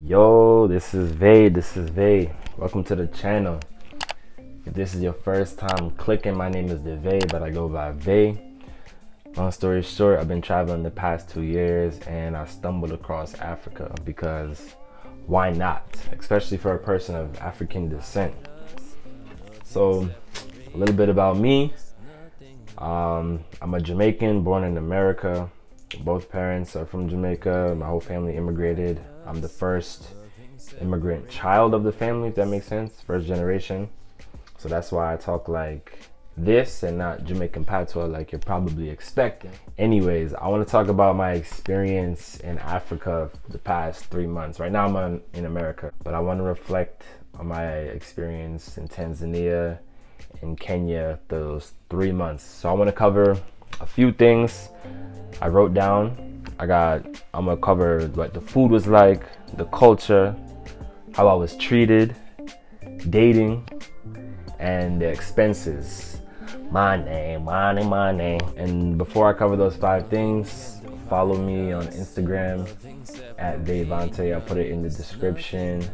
Yo, this is Vay. This is Vay. Welcome to the channel. If this is your first time clicking, my name is Devay, but I go by Vay. Long story short, I've been traveling the past two years and I stumbled across Africa because why not? Especially for a person of African descent. So, a little bit about me. Um, I'm a Jamaican born in America. Both parents are from Jamaica. My whole family immigrated. I'm the first immigrant child of the family, if that makes sense. First generation. So that's why I talk like this and not Jamaican patois like you're probably expecting. Anyways, I want to talk about my experience in Africa the past three months. Right now I'm in America, but I want to reflect on my experience in Tanzania and Kenya those three months. So I want to cover a few things I wrote down. I got, I'm gonna cover what the food was like, the culture, how I was treated, dating, and the expenses. My name, my name, my name. And before I cover those five things, follow me on Instagram at Vayvonte. I'll put it in the description.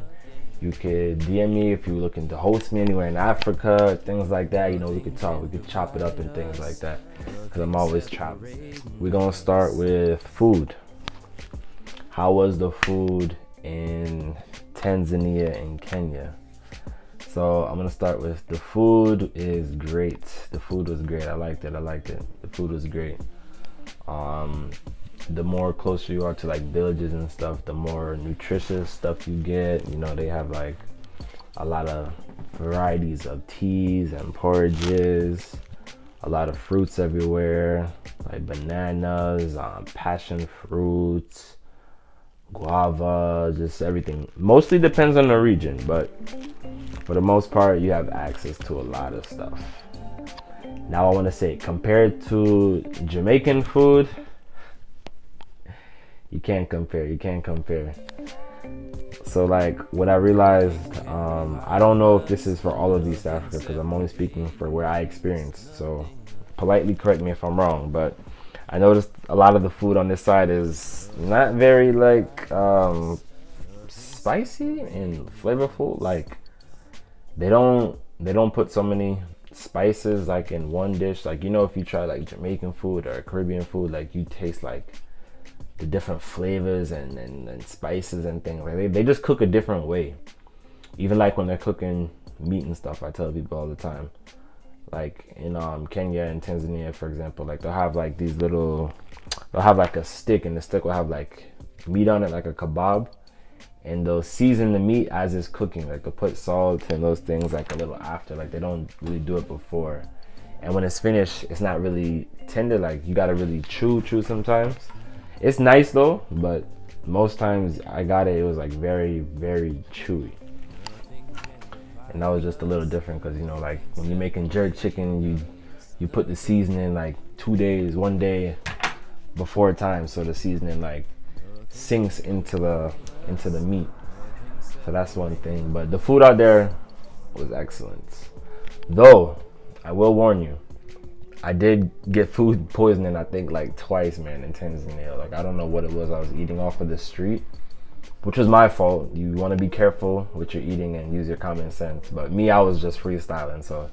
You could DM me if you're looking to host me anywhere in Africa, things like that. You know, we could talk, we could chop it up and things like that. Because I'm always traveling. We're going to start with food. How was the food in Tanzania and Kenya? So I'm gonna start with the food is great. The food was great. I liked it. I liked it. The food was great. Um, the more closer you are to like villages and stuff, the more nutritious stuff you get. You know, they have like a lot of varieties of teas and porridges, a lot of fruits everywhere, like bananas, um, passion fruits, guava, just everything. Mostly depends on the region, but for the most part, you have access to a lot of stuff. Now, I want to say, compared to Jamaican food, you can't compare. You can't compare. So like what I realized, um, I don't know if this is for all of East Africa because I'm only speaking for where I experienced. So politely correct me if I'm wrong, but I noticed a lot of the food on this side is not very like um, spicy and flavorful. Like they don't they don't put so many spices like in one dish. Like you know if you try like Jamaican food or Caribbean food, like you taste like the different flavors and, and, and spices and things. Like they, they just cook a different way. Even like when they're cooking meat and stuff, I tell people all the time. Like in um, Kenya and Tanzania, for example, like they'll have like these little, they'll have like a stick, and the stick will have like meat on it, like a kebab, and they'll season the meat as it's cooking. Like they'll put salt and those things like a little after. Like they don't really do it before. And when it's finished, it's not really tender. Like you gotta really chew, chew sometimes it's nice though, but most times I got it, it was like very, very chewy. And that was just a little different because you know, like when you're making jerk chicken, you you put the seasoning like two days, one day before time, so the seasoning like sinks into the into the meat. So that's one thing. But the food out there was excellent. Though I will warn you, I did get food poisoning, I think like twice, man, in Tanzania. Like I don't know what it was I was eating off of the street, which was my fault. You want to be careful what you're eating and use your common sense. But me, I was just freestyling, so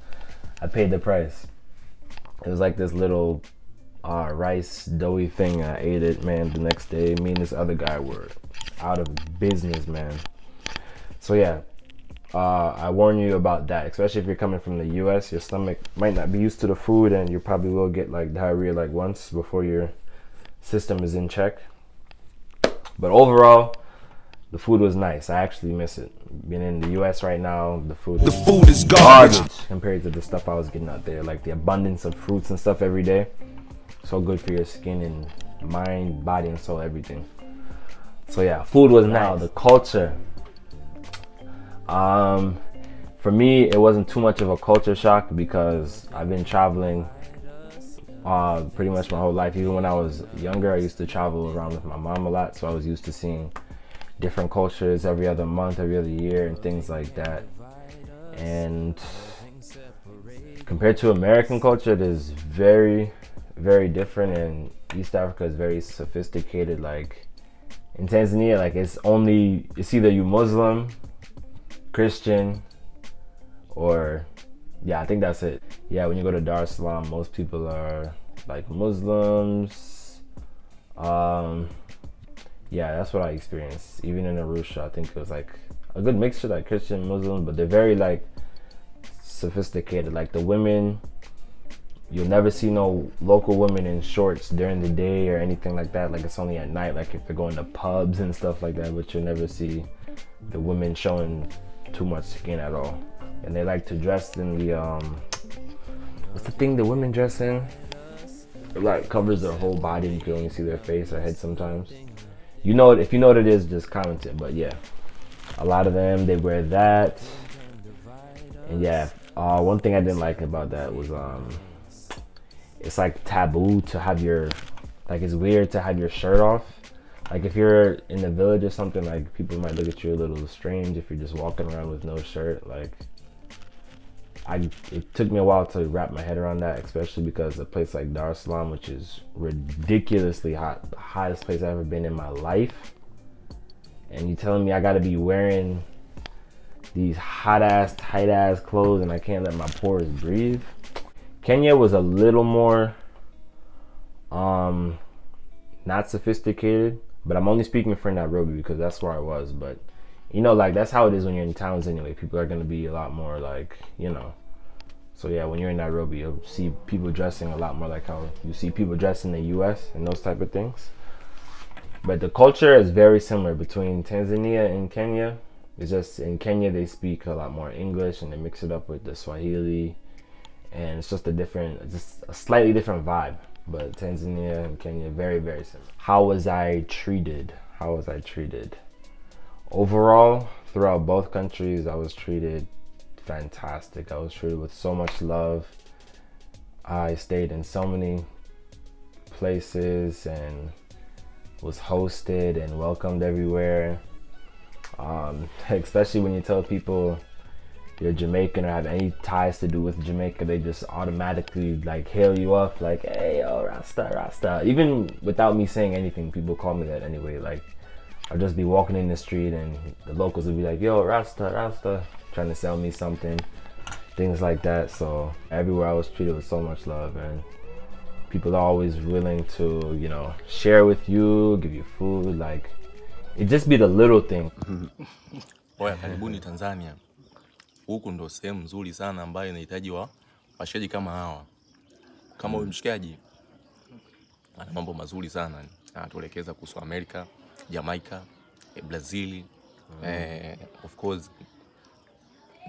I paid the price. It was like this little uh, rice doughy thing. I ate it, man. The next day, me and this other guy were out of business, man. So yeah, uh, I warn you about that, especially if you're coming from the U.S. Your stomach might not be used to the food, and you probably will get like diarrhea like once before your system is in check. But overall, the food was nice. I actually miss it. Being in the U.S. right now, the food the food is garbage. garbage compared to the stuff I was getting out there. Like the abundance of fruits and stuff every day, so good for your skin and mind, body, and soul, everything. So yeah, food was nice. now the culture um, for me, it wasn't too much of a culture shock because I've been traveling uh, pretty much my whole life. Even when I was younger, I used to travel around with my mom a lot, so I was used to seeing different cultures every other month, every other year, and things like that. And compared to American culture, it is very, very different, and East Africa is very sophisticated, like in Tanzania, like it's only it's either you Muslim, Christian, or yeah, I think that's it. Yeah, when you go to Dar es Salaam, most people are like Muslims. Um, yeah, that's what I experienced. Even in Arusha, I think it was like a good mixture, like Christian, Muslim, but they're very like sophisticated. Like the women, you'll never see no local women in shorts during the day or anything like that. Like it's only at night, like if they're going to pubs and stuff like that. But you'll never see the women showing too much skin at all. And they like to dress in the um, what's the thing the women dress in? It like covers their whole body. You can only see their face or head sometimes. You know, if you know what it is, just comment it. But yeah, a lot of them they wear that. And yeah, uh, one thing I didn't like about that was um, it's like taboo to have your, like it's weird to have your shirt off. Like if you're in the village or something, like people might look at you a little strange if you're just walking around with no shirt. Like I, it took me a while to wrap my head around that, especially because a place like Dar Salaam, which is ridiculously hot, the hottest place I've ever been in my life, and you telling me I got to be wearing these hot ass, tight ass clothes and I can't let my pores breathe. Kenya was a little more um not sophisticated, but I'm only speaking for Nairobi because that's where I was. But you know, like that's how it is when you're in towns anyway. People are gonna be a lot more like, you know. So yeah, when you're in Nairobi, you'll see people dressing a lot more like how you see people dress in the US and those type of things. But the culture is very similar between Tanzania and Kenya. It's just in Kenya they speak a lot more English and they mix it up with the Swahili, and it's just a different, just a slightly different vibe. But Tanzania and Kenya very very similar. How was I treated? How was I treated? Overall, throughout both countries, I was treated fantastic. I was treated with so much love. I stayed in so many places and was hosted and welcomed everywhere. Um, especially when you tell people you're Jamaican or have any ties to do with Jamaica, they just automatically like hail you up like, hey, yo, Rasta, Rasta. Even without me saying anything, people call me that anyway. Like, I'll just be walking in the street and the locals will be like, yo, Rasta, Rasta, trying to sell me something, things like that. So everywhere I was treated with so much love and people are always willing to, you know, share with you, give you food, like it just be the little thing. Oya, karibuni Tanzania. Huku ndo sehemu nzuri sana ambayo inahitaji wa washikaji kama hawa. Kama huyu mshikaji ana mambo mazuri sana, anatuelekeza kuhusu Amerika, Jamaica, Brazil, Brazil, eh, of course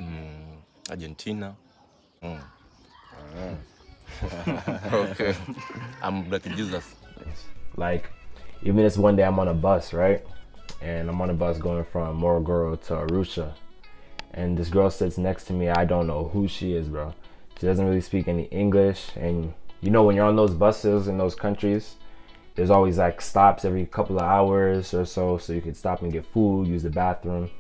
mm, Argentina. Mm. okay. I'm Black Jesus. Like, even this one day I'm on a bus, right? And I'm on a bus going from Morogoro to Arusha. And this girl sits next to me. I don't know who she is, bro. She doesn't really speak any English. And you know, when you're on those buses in those countries, there's always like stops every couple of hours or so. So you can stop and get food, use the bathroom.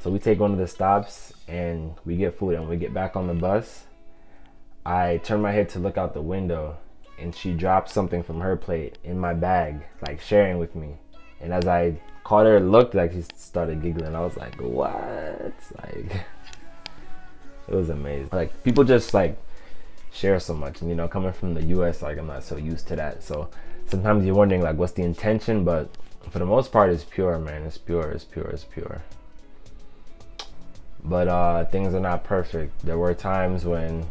So we take one of the stops and we get food. And we get back on the bus, I turn my head to look out the window and she drops something from her plate in my bag, like sharing with me. And as I caught her, looked like she started giggling. I was like, what? Like, it was amazing. Like, people just like share so much. And, you know, coming from the US, like, I'm not so used to that. So sometimes you're wondering, like, what's the intention? But for the most part, it's pure, man. It's pure, it's pure, it's pure. But uh, things are not perfect. There were times when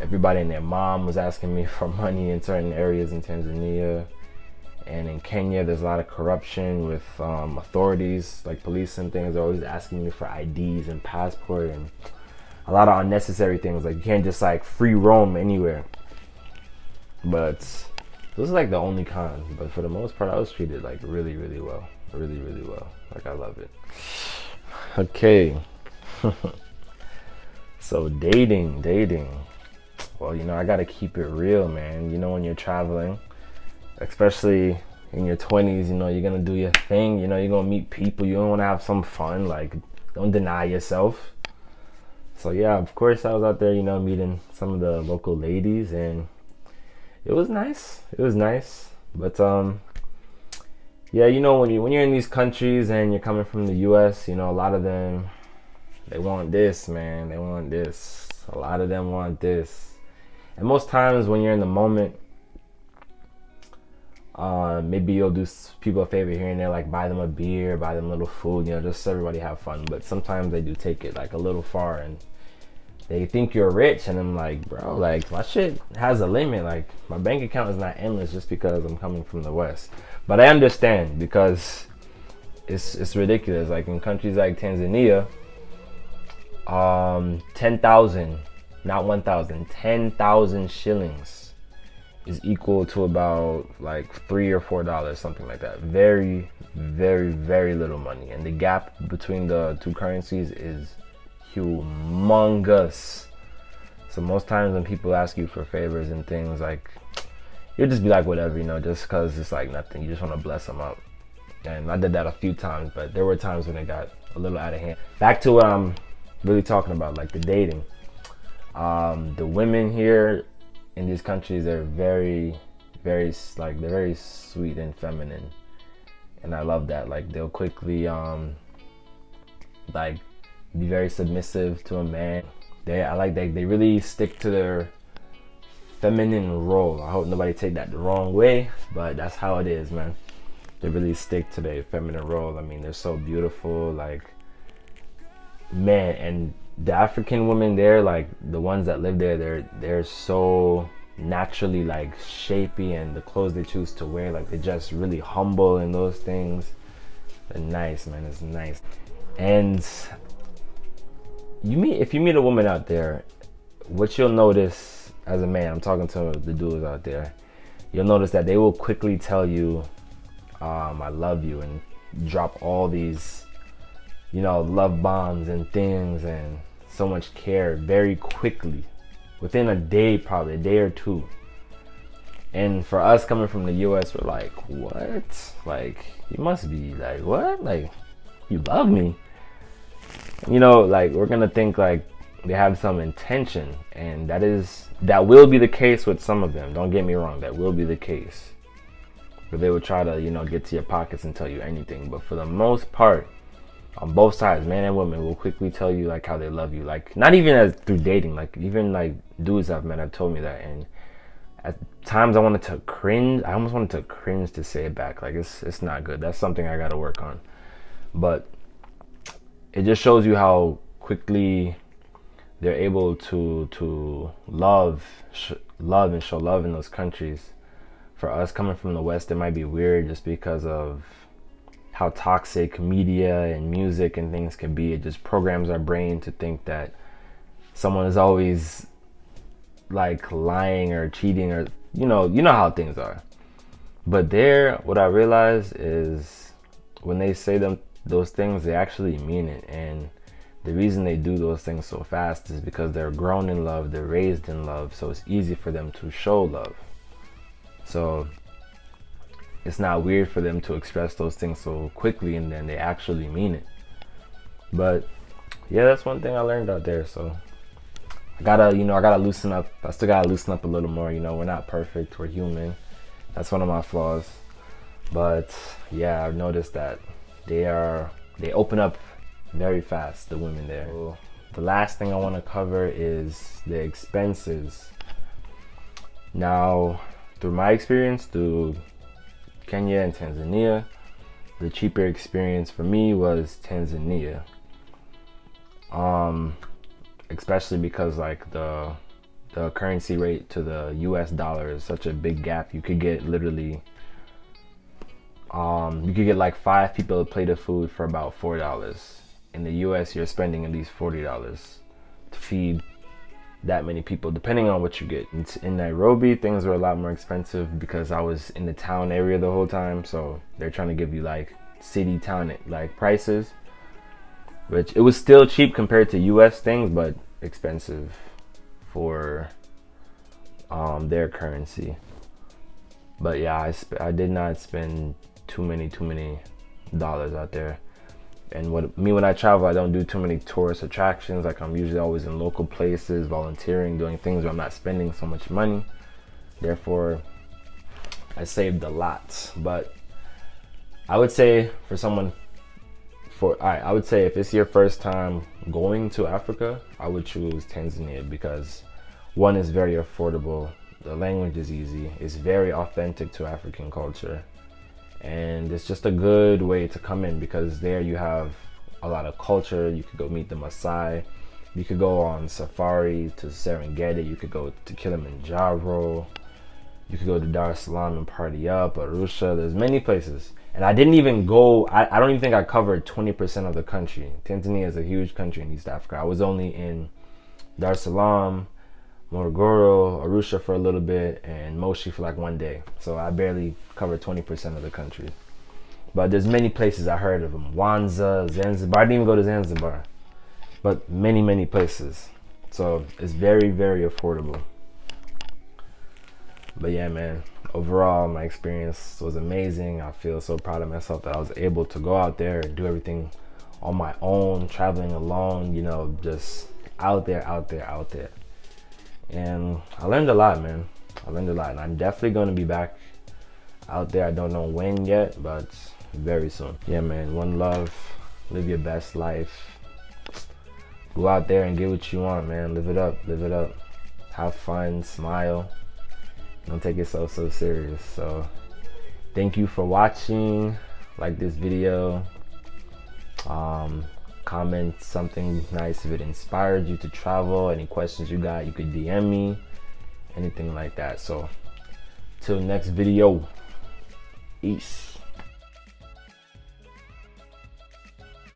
everybody and their mom was asking me for money in certain areas in Tanzania. And in Kenya, there's a lot of corruption with um, authorities, like police and things. They're always asking me for IDs and passport and a lot of unnecessary things. Like you can't just like free roam anywhere. But this is like the only con. But for the most part, I was treated like really, really well. Really, really well. Like I love it. Okay. so dating, dating. Well, you know, I gotta keep it real, man. You know, when you're traveling, especially in your 20s, you know, you're gonna do your thing. You know, you're gonna meet people. You don't wanna have some fun. Like, don't deny yourself. So, yeah, of course, I was out there, you know, meeting some of the local ladies, and it was nice. It was nice. But, um, yeah, you know when you when you're in these countries and you're coming from the U.S., you know a lot of them they want this, man. They want this. A lot of them want this, and most times when you're in the moment, uh, maybe you'll do people a favor here and there, like buy them a beer, buy them a little food, you know, just so everybody have fun. But sometimes they do take it like a little far and they think you're rich and I'm like, bro, like my shit has a limit. Like my bank account is not endless just because I'm coming from the West. But I understand because it's it's ridiculous. Like in countries like Tanzania, um, ten thousand, not one thousand, ten thousand shillings is equal to about like three or four dollars, something like that. Very, very, very little money, and the gap between the two currencies is humongous. So most times when people ask you for favors and things like, you'll just be like whatever, you know, just because it's like nothing. You just want to bless them up. And I did that a few times, but there were times when it got a little out of hand. Back to what I'm really talking about, like the dating. Um, the women here in these countries, they're very, very like they're very sweet and feminine, and I love that. Like they'll quickly um, like be very submissive to a man. They I like they they really stick to their feminine role. I hope nobody take that the wrong way, but that's how it is, man. They really stick to their feminine role. I mean, they're so beautiful, like man, and the African women there, like the ones that live there, they're they're so naturally like shapy and the clothes they choose to wear, like they're just really humble in those things. They're nice, man. It's nice. And you meet if you meet a woman out there, what you'll notice as a man, I'm talking to the dudes out there, you'll notice that they will quickly tell you, um, I love you and drop all these, you know, love bombs and things and so much care very quickly. Within a day, probably a day or two. And for us coming from the US, we're like, what? Like, you must be like, what? Like, you love me you know, like we're gonna think like they have some intention, and that is that will be the case with some of them. Don't get me wrong, that will be the case. But they will try to, you know, get to your pockets and tell you anything. But for the most part, on both sides, man and women, will quickly tell you like how they love you. Like not even as through dating, like even like dudes I've met have told me that and at times I wanted to cringe. I almost wanted to cringe to say it back. Like it's it's not good. That's something I gotta work on. But it just shows you how quickly they're able to to love sh- love and show love in those countries for us coming from the west it might be weird just because of how toxic media and music and things can be. It just programs our brain to think that someone is always like lying or cheating or you know you know how things are. But there what i realize is when they say them those things they actually mean it. And the reason they do those things so fast is because they're grown in love they're raised in love so it's easy for them to show love. So it's not weird for them to express those things so quickly and then they actually mean it. But yeah that's one thing i learned out there so. I gotta you know i gotta loosen up. I still gotta loosen up a little more you know we're not perfect we're human. That's one of my flaws. But yeah i've noticed that they are they open up very fast the women there. So the last thing i want to cover is the expenses. Now through my experience through kenya and tanzania the cheaper experience for me was tanzania um especially because like the the currency rate to the us dollar is such a big gap you could get literally um, you could get like five people a plate of food for about four dollars. In the U.S., you're spending at least forty dollars to feed that many people, depending on what you get. In Nairobi, things were a lot more expensive because I was in the town area the whole time, so they're trying to give you like city town like prices, which it was still cheap compared to U.S. things, but expensive for um, their currency. But yeah, I, I did not spend too many too many dollars out there and what me when i travel i don't do too many tourist attractions. Like i'm usually always in local places volunteering doing things where i'm not spending so much money. Therefore i saved a lot. But I would say for someone for I I would say if it's your first time going to Africa, I would choose Tanzania because one is very affordable, the language is easy, it's very authentic to African culture, and it's just a good way to come in because there you have a lot of culture. You could go meet the Maasai, you could go on safari to Serengeti, you could go to Kilimanjaro, you could go to Dar es Salaam and party up, Arusha. There's many places and I didn't even go. I, I don't even think I covered 20% of the country. Tanzania is a huge country in East Africa. I was only in Dar es Salaam, Morogoro, Arusha for a little bit, and Moshi for like one day. So I barely covered 20% of the country. But there's many places I heard of them. Mwanza, Zanzibar. I didn't even go to Zanzibar. But many, many places. So it's very, very affordable. But yeah, man overall my experience was amazing i feel so proud of myself that i was able to go out there and do everything on my own traveling alone you know just out there out there out there and i learned a lot man. I learned a lot. And i'm definitely going to be back out there. I don't know when yet but very soon. Yeah man. One love. Live your best life. Go out there and get what you want man. Live it up. Live it up. Have fun. Smile. Don't take yourself so serious. So thank you for watching. Like this video. Um, comment something nice if it inspired you to travel. Any questions you got, you could DM me. Anything like that. So till next video. Peace.